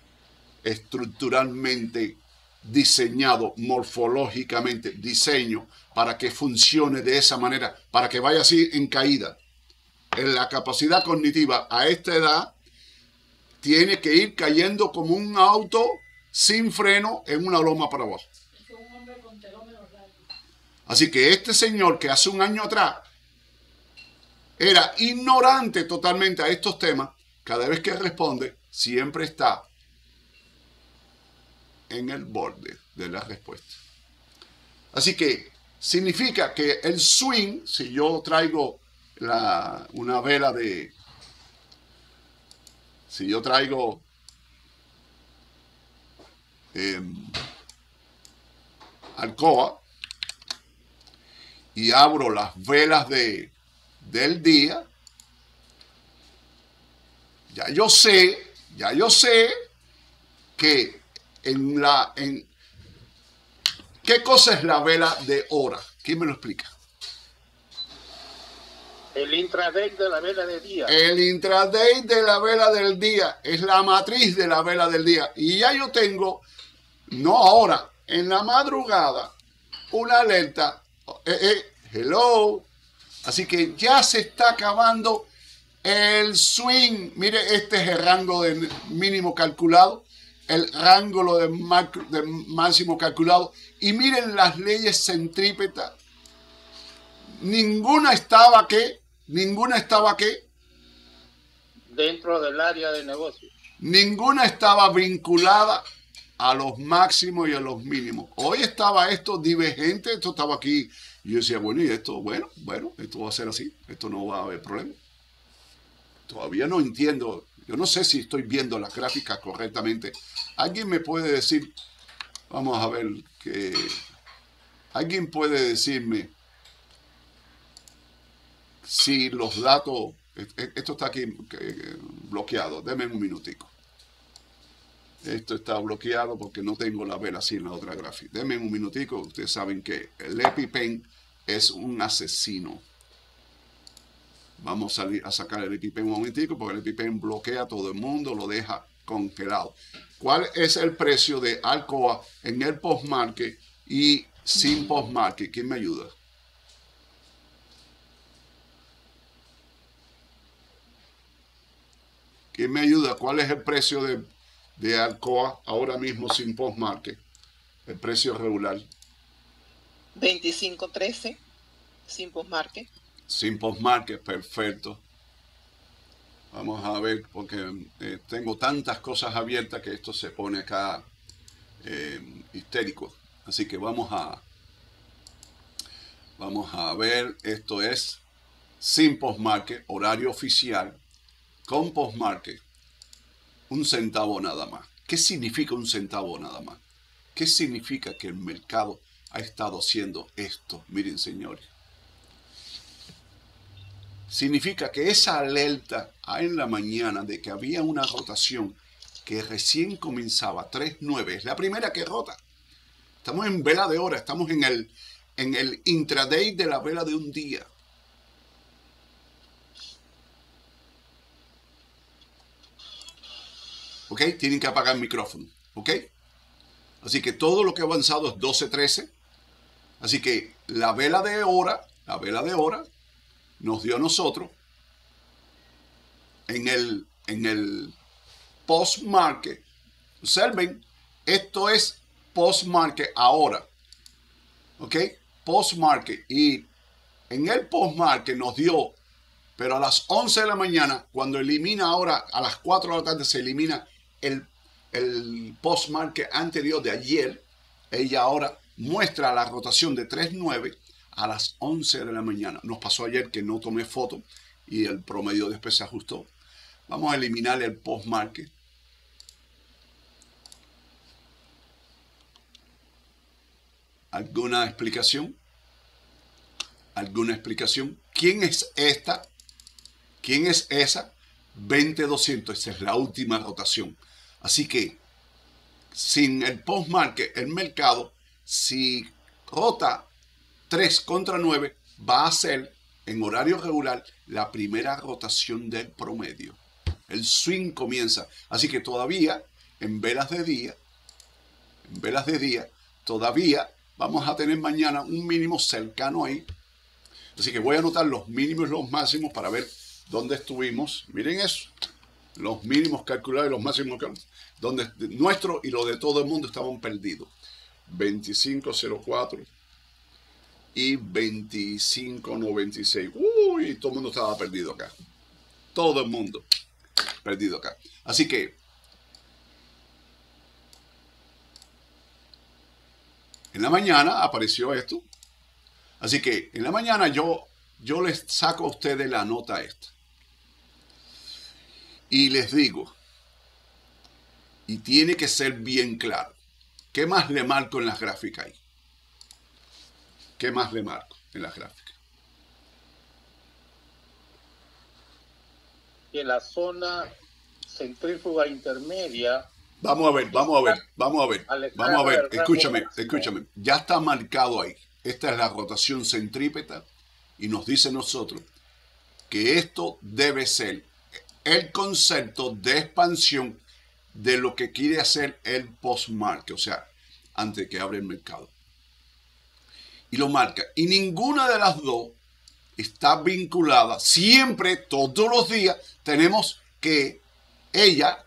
estructuralmente diseñado, morfológicamente, diseño, para que funcione de esa manera, para que vaya así en caída. En la capacidad cognitiva a esta edad tiene que ir cayendo como un auto sin freno en una loma para abajo. Así que este señor que hace un año atrás era ignorante totalmente a estos temas, cada vez que responde, siempre está en el borde de la respuesta. Así que significa que el swing, si yo traigo la, una vela de... Si yo traigo eh, alcoba y abro las velas de, del día, ya yo sé, ya yo sé que en la en ¿Qué cosa es la vela de hora? ¿Quién me lo explica? El intraday de la vela de día. El intraday de la vela del día es la matriz de la vela del día. Y ya yo tengo, no ahora, en la madrugada, una alerta. Eh, eh, hello. Así que ya se está acabando el swing. Mire, este es el rango de mínimo calculado el rango de, de máximo calculado. Y miren las leyes centrípetas. Ninguna estaba que, ninguna estaba que. Dentro del área de negocio. Ninguna estaba vinculada a los máximos y a los mínimos. Hoy estaba esto divergente, esto estaba aquí. Y yo decía, bueno, y esto, bueno, bueno, esto va a ser así, esto no va a haber problema. Todavía no entiendo yo no sé si estoy viendo las gráficas correctamente. ¿Alguien me puede decir, vamos a ver, que alguien puede decirme si los datos, esto está aquí bloqueado, denme un minutico. Esto está bloqueado porque no tengo la vela así en la otra gráfica. Denme un minutico, ustedes saben que el EpiPen es un asesino. Vamos a, salir, a sacar el EpiPen un momentico porque el EpiPen bloquea a todo el mundo, lo deja congelado. ¿Cuál es el precio de Alcoa en el postmarket y sin postmarket? ¿Quién me ayuda? ¿Quién me ayuda? ¿Cuál es el precio de, de Alcoa ahora mismo sin postmarket? El precio regular. 25.13 sin postmarket. Sin postmarket, perfecto. Vamos a ver, porque eh, tengo tantas cosas abiertas que esto se pone acá eh, histérico. Así que vamos a, vamos a ver, esto es sin postmarket, horario oficial, con postmarket, un centavo nada más. ¿Qué significa un centavo nada más? ¿Qué significa que el mercado ha estado haciendo esto? Miren, señores significa que esa alerta en la mañana de que había una rotación que recién comenzaba, 3-9, es la primera que rota. Estamos en vela de hora, estamos en el, en el intraday de la vela de un día. ¿Ok? Tienen que apagar el micrófono. ¿Ok? Así que todo lo que ha avanzado es 12-13. Así que la vela de hora, la vela de hora, nos dio a nosotros en el, en el post-market. Observen, esto es post-market ahora. ¿Ok? Post-market. Y en el post-market nos dio, pero a las 11 de la mañana, cuando elimina ahora, a las 4 de la tarde se elimina el, el post-market anterior de ayer, ella ahora muestra la rotación de 3.9 a las 11 de la mañana. Nos pasó ayer que no tomé foto y el promedio después se ajustó. Vamos a eliminar el post-market. ¿Alguna explicación? ¿Alguna explicación? ¿Quién es esta? ¿Quién es esa? 20-200. Esa es la última rotación. Así que sin el post-market, el mercado, si rota 3 contra 9, va a ser en horario regular la primera rotación del promedio. El swing comienza. Así que todavía en velas de día, en velas de día, todavía vamos a tener mañana un mínimo cercano ahí. Así que voy a anotar los mínimos y los máximos para ver dónde estuvimos. Miren eso. Los mínimos calculados y los máximos donde nuestro y lo de todo el mundo estaban perdidos. 2504 y 2596. Uy, todo el mundo estaba perdido acá. Todo el mundo perdido acá. Así que en la mañana apareció esto. Así que en la mañana yo, yo les saco a ustedes la nota esta. Y les digo, y tiene que ser bien claro. ¿Qué más le marco en las gráficas ahí? ¿Qué más le marco en las gráficas? Y en la zona centrífuga intermedia. Vamos a ver, vamos a ver, vamos a ver, vamos a ver, escúchame, escúchame. Ya está marcado ahí. Esta es la rotación centrípeta y nos dice nosotros que esto debe ser el concepto de expansión de lo que quiere hacer el post-market, o sea, antes que abre el mercado. Y lo marca. Y ninguna de las dos está vinculada. Siempre, todos los días, tenemos que ella,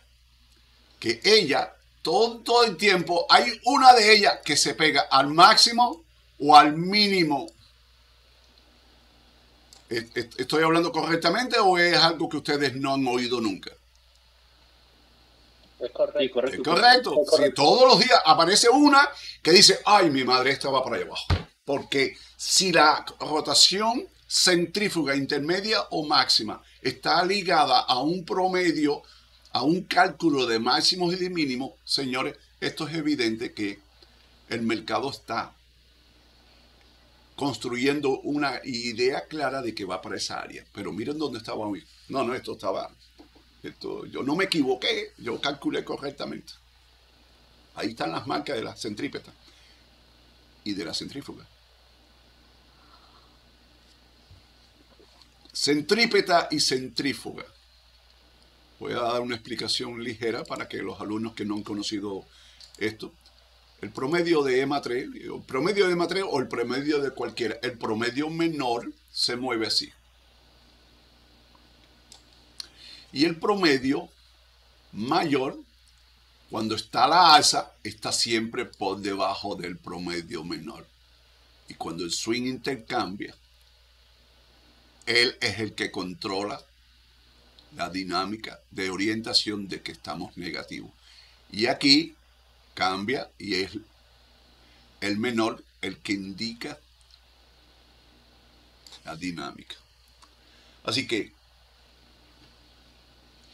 que ella, todo, todo el tiempo, hay una de ellas que se pega al máximo o al mínimo. ¿Estoy hablando correctamente o es algo que ustedes no han oído nunca? Es correcto. correcto. todos los días aparece una que dice, ay, mi madre estaba para allá abajo. Porque si la rotación centrífuga intermedia o máxima está ligada a un promedio, a un cálculo de máximos y de mínimos, señores, esto es evidente que el mercado está construyendo una idea clara de que va para esa área. Pero miren dónde estaba hoy. No, no, esto estaba yo no me equivoqué, yo calculé correctamente. Ahí están las marcas de la centrípeta y de la centrífuga. Centrípeta y centrífuga. Voy a dar una explicación ligera para que los alumnos que no han conocido esto. El promedio de EMA 3, el promedio de EMA 3 o el promedio de cualquiera, el promedio menor se mueve así. Y el promedio mayor, cuando está la alza, está siempre por debajo del promedio menor. Y cuando el swing intercambia, él es el que controla la dinámica de orientación de que estamos negativos. Y aquí cambia y es el menor el que indica la dinámica. Así que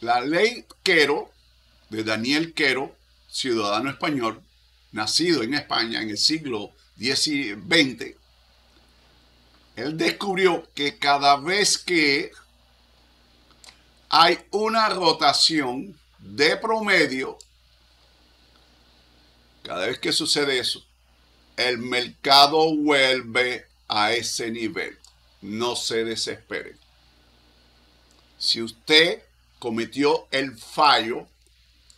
la ley Quero, de Daniel Quero, ciudadano español, nacido en España en el siglo XX, él descubrió que cada vez que hay una rotación de promedio, cada vez que sucede eso, el mercado vuelve a ese nivel. No se desespere. Si usted cometió el fallo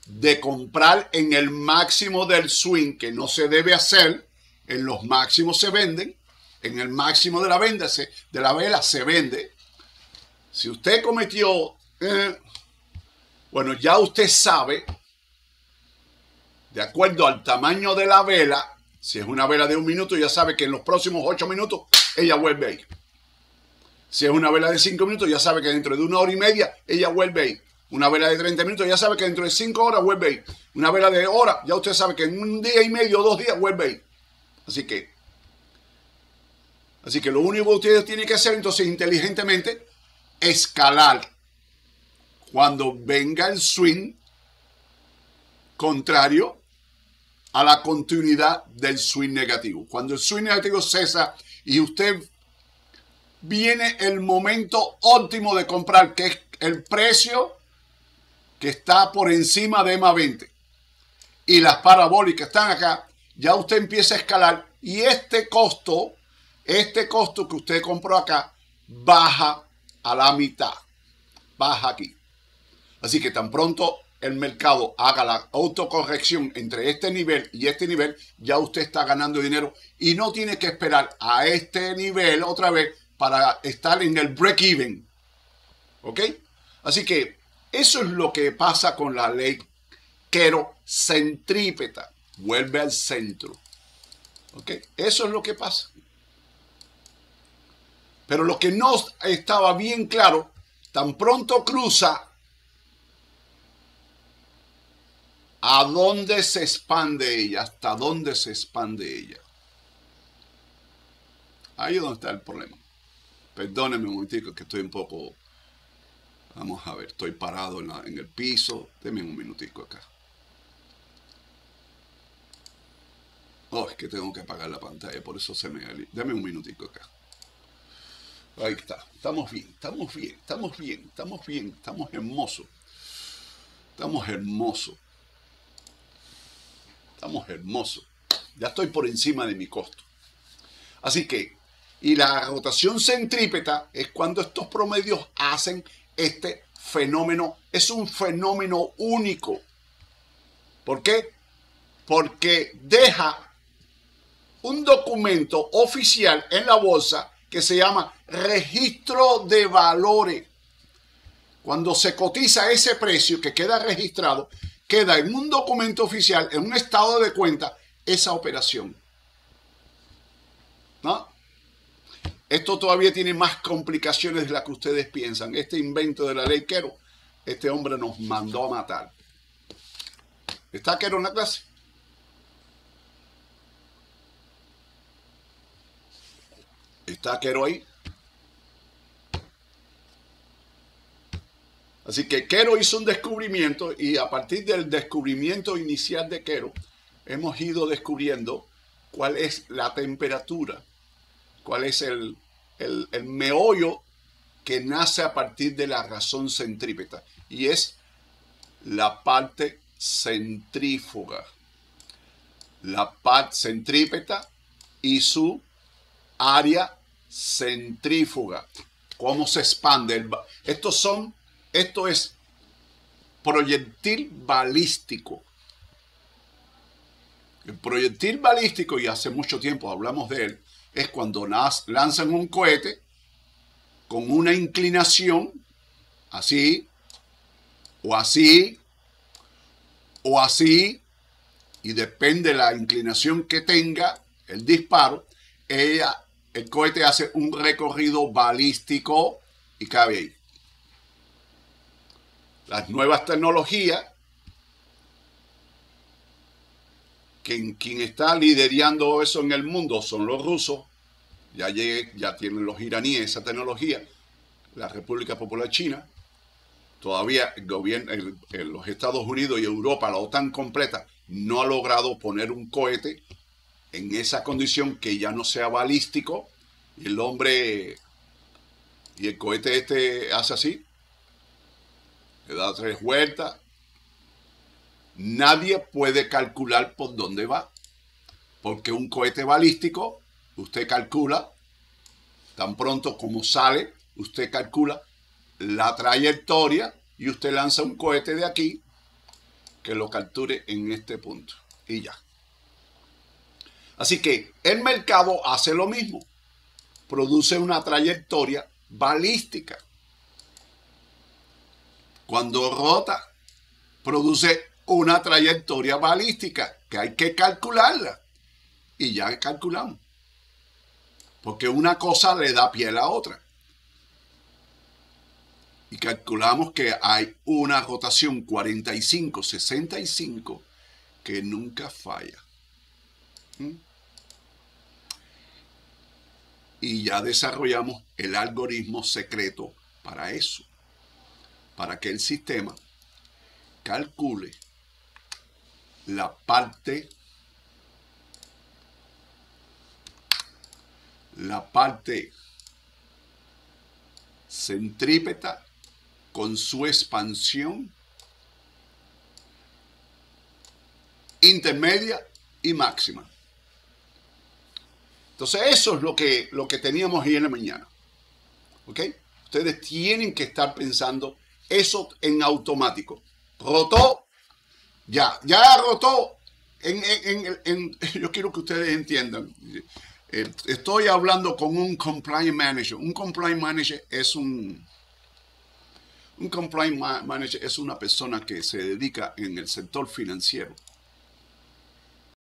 de comprar en el máximo del swing, que no se debe hacer, en los máximos se venden, en el máximo de la venda se, de la vela se vende. Si usted cometió, eh, bueno, ya usted sabe, de acuerdo al tamaño de la vela, si es una vela de un minuto, ya sabe que en los próximos ocho minutos ella vuelve a ir. Si es una vela de cinco minutos, ya sabe que dentro de una hora y media ella vuelve a ir. Una vela de 30 minutos, ya sabe que dentro de cinco horas vuelve a ir. Una vela de hora, ya usted sabe que en un día y medio o dos días vuelve a ir. Así que, así que lo único que ustedes tienen que hacer entonces inteligentemente, escalar. Cuando venga el swing contrario a la continuidad del swing negativo. Cuando el swing negativo cesa y usted viene el momento óptimo de comprar, que es el precio que está por encima de EMA 20 y las parabólicas están acá, ya usted empieza a escalar y este costo, este costo que usted compró acá, baja a la mitad, baja aquí. Así que tan pronto el mercado haga la autocorrección entre este nivel y este nivel, ya usted está ganando dinero y no tiene que esperar a este nivel otra vez para estar en el break-even. ¿Ok? Así que eso es lo que pasa con la ley quero centrípeta. Vuelve al centro. ¿Ok? Eso es lo que pasa. Pero lo que no estaba bien claro, tan pronto cruza ¿A dónde se expande ella? ¿Hasta dónde se expande ella? Ahí es donde está el problema. Perdónenme un momentico que estoy un poco... Vamos a ver, estoy parado en, el piso. Deme un minutico acá. Oh, es que tengo que apagar la pantalla, por eso se me... Deme un minutico acá. Ahí está. Estamos bien, estamos bien, estamos bien, estamos bien, estamos hermosos. Estamos hermosos. Estamos hermosos. Ya estoy por encima de mi costo. Así que, y la rotación centrípeta es cuando estos promedios hacen este fenómeno. Es un fenómeno único. ¿Por qué? Porque deja un documento oficial en la bolsa que se llama registro de valores. Cuando se cotiza ese precio que queda registrado, queda en un documento oficial, en un estado de cuenta, esa operación. ¿No? Esto todavía tiene más complicaciones de las que ustedes piensan. Este invento de la ley Quero, este hombre nos mandó a matar. ¿Está Quero en la clase? ¿Está Quero ahí? Así que Quero hizo un descubrimiento y a partir del descubrimiento inicial de Quero hemos ido descubriendo cuál es la temperatura, cuál es el, el, meollo que nace a partir de la razón centrípeta y es la parte centrífuga. La parte centrípeta y su área centrífuga. ¿Cómo se expande? Estos son esto es proyectil balístico. El proyectil balístico, y hace mucho tiempo hablamos de él, es cuando lanzan un cohete con una inclinación así, o así, o así, y depende de la inclinación que tenga el disparo, el cohete hace un recorrido balístico y cabe ahí las nuevas tecnologías, quien, quien está liderando eso en el mundo son los rusos, ya, ya tienen los iraníes esa tecnología, la República Popular China, todavía el los Estados Unidos y Europa, la OTAN completa, no ha logrado poner un cohete en esa condición que ya no sea balístico. Y el hombre y el cohete este hace así da tres vueltas. Nadie puede calcular por dónde va. Porque un cohete balístico, usted calcula, tan pronto como sale, usted calcula la trayectoria y usted lanza un cohete de aquí que lo capture en este punto. Y ya. Así que el mercado hace lo mismo. Produce una trayectoria balística. Cuando rota, produce una trayectoria balística que hay que calcularla. Y ya calculamos. Porque una cosa le da pie a la otra. Y calculamos que hay una rotación 45-65 que nunca falla. ¿Mm? Y ya desarrollamos el algoritmo secreto para eso. Para que el sistema calcule la parte la parte centrípeta con su expansión intermedia y máxima. Entonces eso es lo que, lo que teníamos ahí en la mañana. ¿Ok? Ustedes tienen que estar pensando eso en automático. Rotó, ya, ya rotó. En, yo quiero que ustedes entiendan. Eh, estoy hablando con un compliance manager. Un compliance manager es un, un compliance manager es una persona que se dedica en el sector financiero